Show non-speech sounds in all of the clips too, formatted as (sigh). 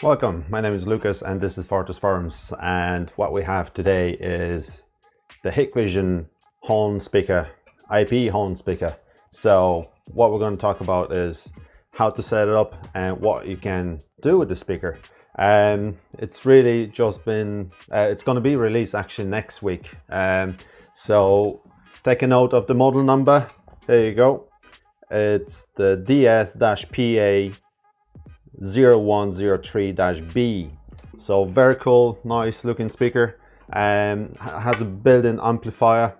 Welcome, my name is Lucas and this is Fortus Forums and what we have today is the Hikvision horn speaker, IP horn speaker. So what we're going to talk about is how to set it up and what you can do with the speaker. Um, it's really just been, uh, it's going to be released actually next week. Um, so take a note of the model number. There you go. It's the DS-PA 0103-B. So very cool, nice looking speaker. Um, has a built-in amplifier.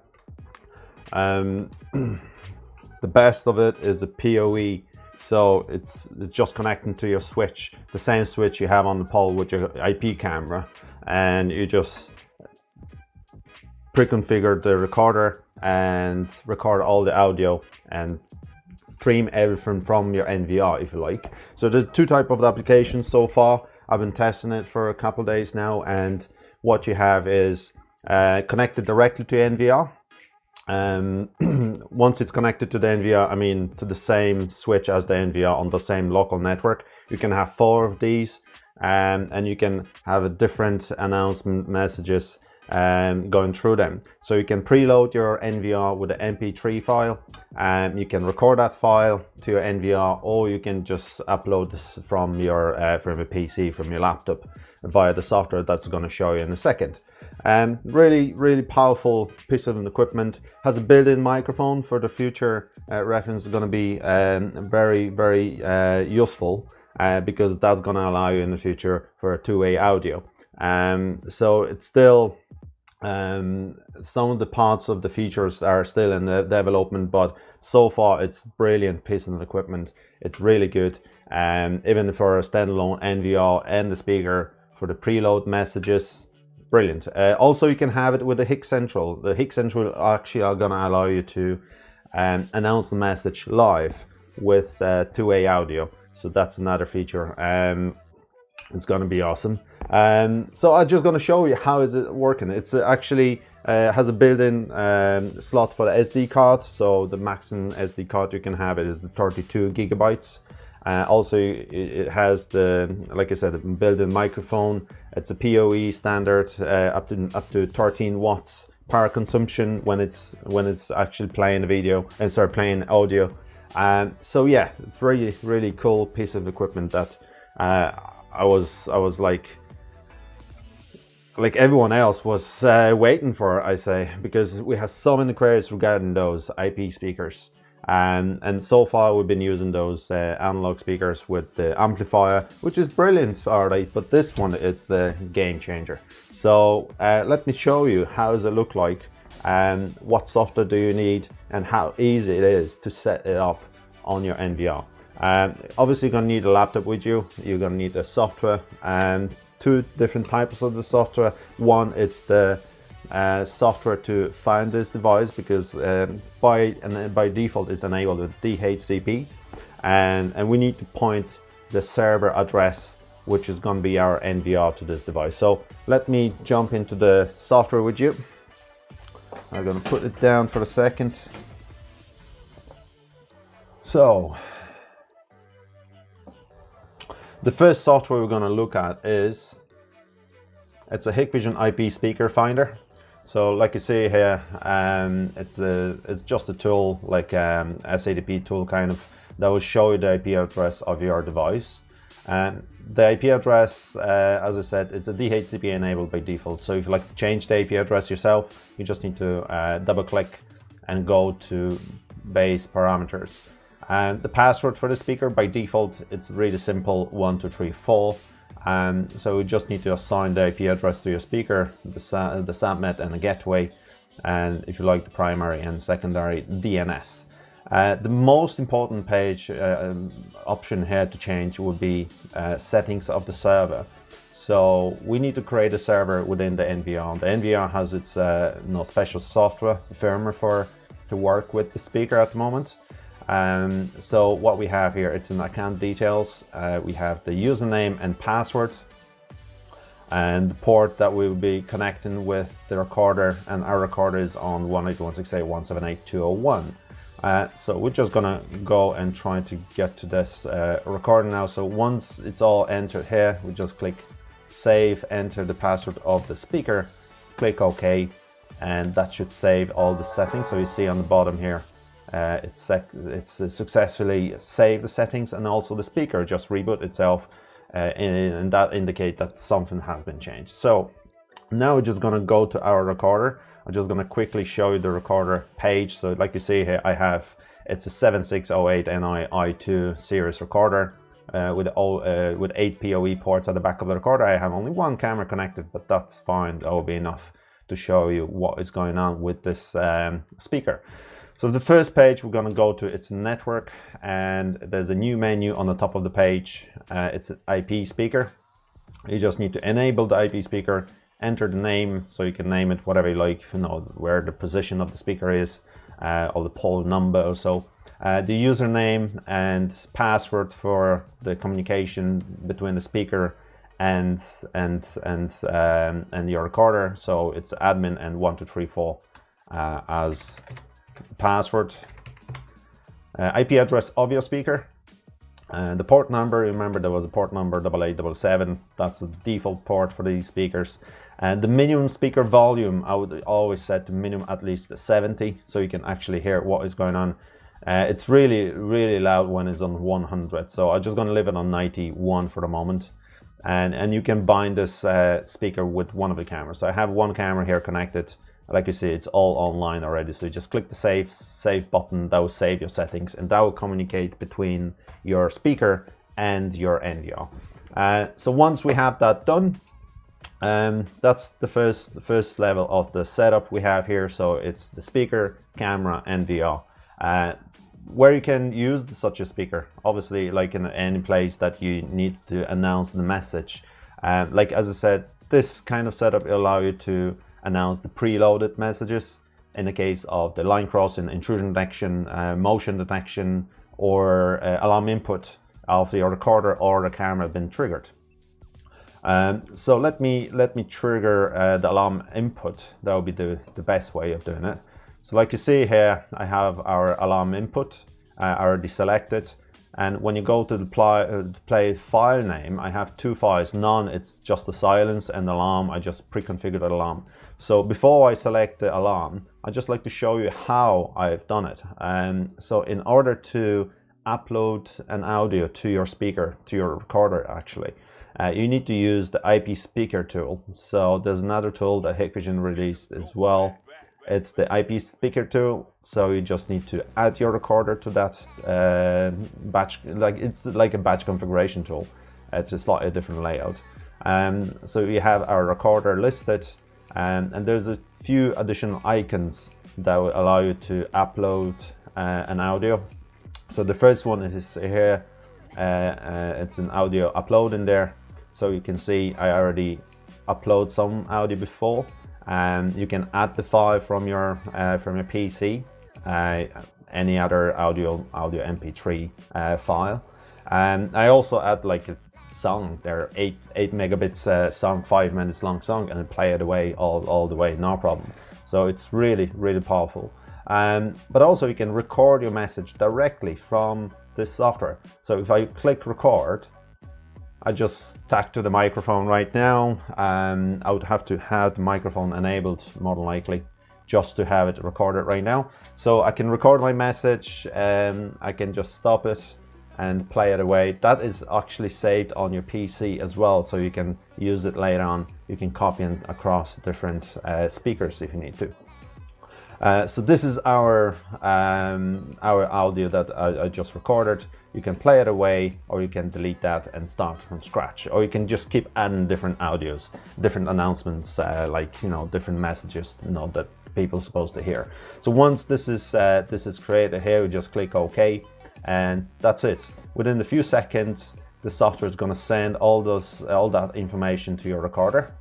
Um, (clears throat) the best of it is a PoE so it's, it's just connecting to your switch, the same switch you have on the pole with your IP camera. And you just pre-configure the recorder and record all the audio and stream everything from your NVR if you like. So there's two type of applications so far. I've been testing it for a couple days now and what you have is uh, connected directly to NVR um, (clears throat) once it's connected to the NVR, I mean to the same switch as the NVR on the same local network, you can have four of these um, and you can have a different announcement messages um, going through them. So you can preload your NVR with an MP3 file and you can record that file to your NVR or you can just upload this from your uh, from a PC, from your laptop via the software that's going to show you in a second. Um, really, really powerful piece of equipment. Has a built-in microphone for the future uh, reference. Is going to be um, very, very uh, useful uh, because that's going to allow you in the future for a two-way audio. Um, so it's still um, some of the parts of the features are still in the development, but so far it's brilliant piece of equipment. It's really good. Um, even for a standalone NVR and the speaker for the preload messages, brilliant. Uh, also, you can have it with the HikCentral. The HikCentral actually are going to allow you to um, announce the message live with uh, two-way audio. So that's another feature. Um, it's going to be awesome. Um, so I'm just going to show you how is it working. It's uh, actually uh, has a built-in um, slot for the SD card. So the maximum SD card you can have it is the 32 gigabytes. Uh, also, it has the, like I said, built-in microphone. It's a PoE standard, uh, up to up to 13 watts power consumption when it's when it's actually playing video and start playing audio. Um, so yeah, it's really really cool piece of equipment that uh, I was I was like like everyone else was uh, waiting for I say because we have so many queries regarding those IP speakers. Um, and so far we've been using those uh, analog speakers with the amplifier, which is brilliant, alright, but this one, it's the game changer. So uh, let me show you how does it look like and what software do you need and how easy it is to set it up on your NVR. Um, obviously you're gonna need a laptop with you, you're gonna need a software and two different types of the software. One, it's the uh, software to find this device because um, by and by default it's enabled with DHCP and, and we need to point the server address which is going to be our NVR to this device. So let me jump into the software with you. I'm going to put it down for a second. So the first software we're going to look at is it's a Hikvision IP speaker finder. So like you see here, um, it's a it's just a tool like um, SADP tool kind of that will show you the IP address of your device. And the IP address, uh, as I said, it's a DHCP enabled by default. So if you like to change the IP address yourself, you just need to uh, double click and go to base parameters. And the password for the speaker by default, it's really simple, one, two, three, four. Um, so we just need to assign the IP address to your speaker, the, the subnet and the gateway, and if you like the primary and secondary DNS. Uh, the most important page uh, um, option here to change would be uh, settings of the server. So we need to create a server within the NVR. The NVR has its uh, no special software firmware for to work with the speaker at the moment. Um, so what we have here, it's in account details. Uh, we have the username and password and the port that we will be connecting with the recorder and our recorder is on 192.168.178.201. Uh, so we're just gonna go and try to get to this uh, recording now. So once it's all entered here, we just click save, enter the password of the speaker, click OK, and that should save all the settings. So you see on the bottom here, uh, it's, it's uh, successfully saved the settings and also the speaker just reboot itself uh, and that indicate that something has been changed. So now we're just gonna go to our recorder. I'm just gonna quickly show you the recorder page. So like you see here, I have, it's a 7608 NI i2 series recorder. Uh, with all uh, with eight PoE ports at the back of the recorder. I have only one camera connected, but that's fine. That will be enough to show you what is going on with this um, speaker. So the first page we're going to go to its network and there's a new menu on the top of the page. Uh, it's an IP speaker. You just need to enable the IP speaker, enter the name so you can name it whatever you like, you know, where the position of the speaker is uh, or the pole number or so. Uh, the username and password for the communication between the speaker and and and um, and your recorder. So it's admin and one two three four uh, as password, uh, IP address of your speaker, uh, the port number, remember there was a port number 8877, that's the default port for these speakers. And the minimum speaker volume, I would always set to minimum at least 70, so you can actually hear what is going on. Uh, it's really, really loud when it's on 100, so I'm just gonna leave it on 91 for the moment. And, and you can bind this uh, speaker with one of the cameras. So I have one camera here connected like you see it's all online already. So you just click the save save button. That will save your settings and that will communicate between your speaker and your NVR uh, so once we have that done um, that's the first the first level of the setup we have here. So it's the speaker camera NVR uh, where you can use such a speaker obviously like in any place that you need to announce the message. Uh, like as I said this kind of setup will allow you to announce the preloaded messages in the case of the line crossing, intrusion detection, uh, motion detection, or uh, alarm input of the recorder or the camera been triggered. Um, so let me let me trigger uh, the alarm input. That would be the, the best way of doing it. So like you see here, I have our alarm input uh, already selected. And when you go to the play, uh, play, file name, I have two files. None, it's just the silence and alarm. I just pre-configured alarm. So before I select the alarm, I just like to show you how I've done it. And so in order to upload an audio to your speaker, to your recorder actually, uh, you need to use the IP speaker tool. So there's another tool that Hikvision released as well. It's the IP speaker tool. So you just need to add your recorder to that uh, batch, like it's like a batch configuration tool. It's a slightly different layout. Um, so we have our recorder listed and, there's a few additional icons that will allow you to upload uh, an audio. So the first one is here, uh, uh, it's an audio upload in there. So you can see I already upload some audio before and you can add the file from your uh, from your PC, uh, any other audio audio MP3 uh, file. And I also add like a song. They're eight eight megabits uh, song, five minutes long song, and play it away all all the way, no problem. So it's really really powerful. Um, but also you can record your message directly from this software. So if I click record, I just tack to the microphone right now. Um, I would have to have the microphone enabled more than likely just to have it recorded right now. So I can record my message and I can just stop it and play it away. That is actually saved on your PC as well, so you can use it later on. You can copy it across different uh, speakers if you need to. Uh, so this is our um, our audio that I, I, just recorded. You can play it away, or you can delete that and start from scratch, or you can just keep adding different audios, different announcements, uh, like you know different messages, you know that people are supposed to hear. So once this is uh, this is created here, we just click OK and that's it. Within a few seconds, the software is going to send all those all that information to your recorder.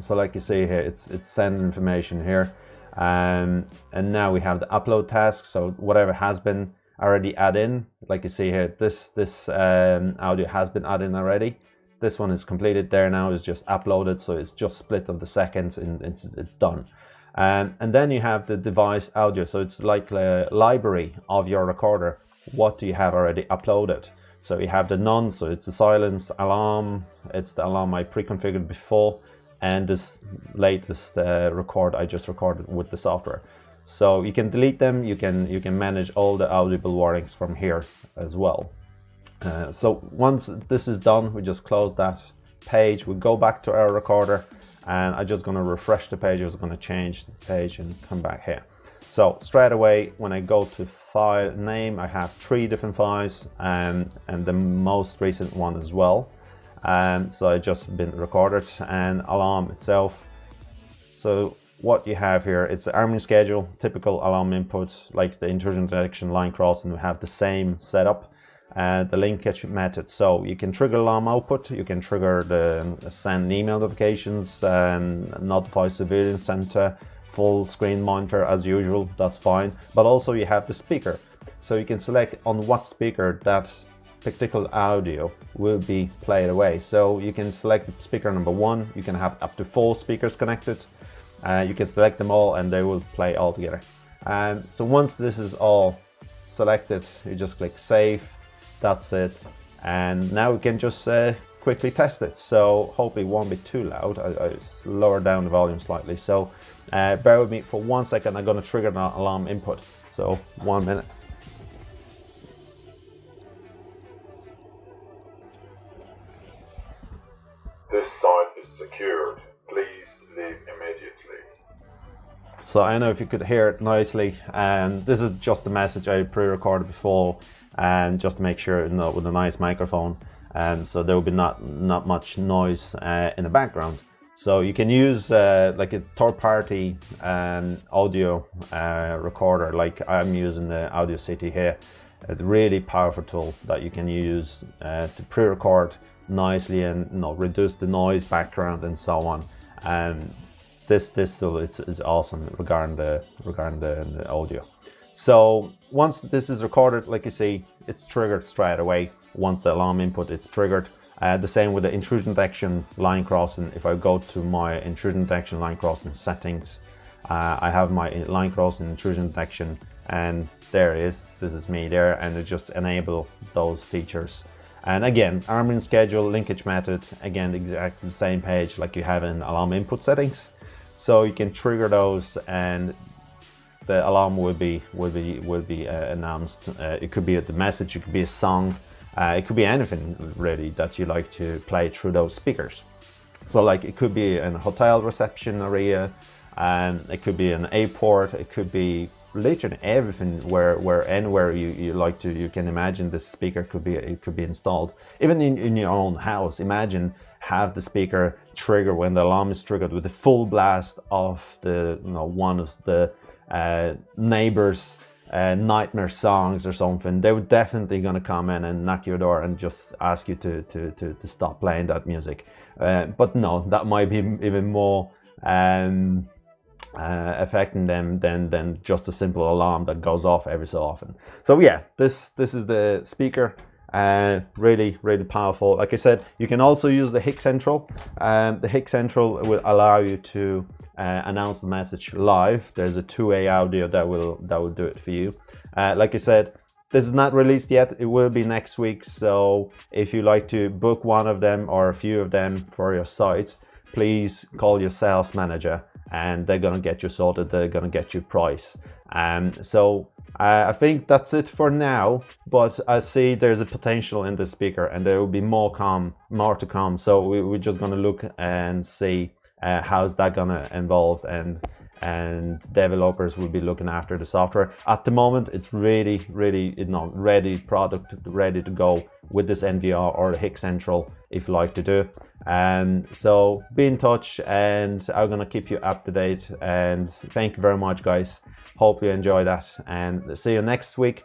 So like you see here, it's it's sending information here. Um, and now we have the upload task. So whatever has been already added in, like you see here, this this um, audio has been added in already. This one is completed there now, is just uploaded, so it's just split of the seconds and it's, it's done. And, and then you have the device audio. So it's like a library of your recorder. What do you have already uploaded? So you have the none, so it's the silence alarm. It's the alarm I pre-configured before and this latest uh, record I just recorded with the software. So you can delete them, you can, you can manage all the audible warnings from here as well. Uh, so once this is done, we just close that page, we go back to our recorder and I'm just gonna refresh the page, I was gonna change the page and come back here. So straight away, when I go to file name, I have three different files and, and the most recent one as well. And so I just been recorded and alarm itself. So what you have here, it's the arming schedule, typical alarm input, like the intrusion detection line crossing, we have the same setup. And the linkage method. So you can trigger alarm output, you can trigger the send email notifications and notify civilian center, full screen monitor as usual, that's fine. But also you have the speaker. So you can select on what speaker that particular audio will be played away. So you can select speaker number one, you can have up to four speakers connected. Uh, you can select them all and they will play all together. And so once this is all selected, you just click save that's it. And now we can just uh, quickly test it. So hopefully it won't be too loud. I, I lower down the volume slightly. So uh, bear with me for one second. I'm going to trigger an alarm input. So one minute. This site is secured. Please leave immediately. So I don't know if you could hear it nicely. And this is just the message I pre-recorded before and just to make sure you know, with a nice microphone and so there will be not not much noise uh, in the background. So you can use uh, like a third-party um, audio uh, recorder like I'm using the Audacity here. A really powerful tool that you can use uh, to pre-record nicely and you know reduce the noise background and so on. And this this tool is, is awesome regarding the regarding the, the audio. So once this is recorded, like you see, it's triggered straight away. Once the alarm input, is triggered. Uh, the same with the intrusion detection line crossing. If I go to my intrusion detection line crossing settings, uh, I have my line crossing intrusion detection and there it is. This is me there and it just enable those features. And again, arming schedule, linkage method, again, exactly the same page like you have in alarm input settings. So you can trigger those and the alarm will be will be will be uh, announced. Uh, it could be the message, it could be a song, uh, it could be anything really that you like to play through those speakers. So like it could be an hotel reception area, and it could be an airport, it could be literally everything where where anywhere you, you like to you can imagine this speaker could be it could be installed even in, in your own house imagine have the speaker trigger when the alarm is triggered with the full blast of the you know one of the uh, neighbors uh, nightmare songs or something, they were definitely going to come in and knock your door and just ask you to, to, to, to stop playing that music. Uh, but no, that might be even more um, uh, affecting them than, than just a simple alarm that goes off every so often. So yeah, this, this is the speaker. Uh, really, really powerful. Like I said, you can also use the HikCentral. Um, the HikCentral will allow you to uh, announce the message live. There's a two-way audio that will that will do it for you. Uh, like I said, this is not released yet. It will be next week. So if you like to book one of them or a few of them for your site, please call your sales manager and they're gonna get you sorted. They're gonna get you price. And um, so uh, I think that's it for now, but I see there's a potential in this speaker and there will be more come, more to come. So we, we're just gonna look and see uh, how's that gonna evolve and and developers will be looking after the software. At the moment, it's really, really you know, ready product, ready to go with this NVR or the HikCentral if you like to do. And so be in touch and I'm gonna keep you up to date. And thank you very much, guys. Hope you enjoy that and see you next week.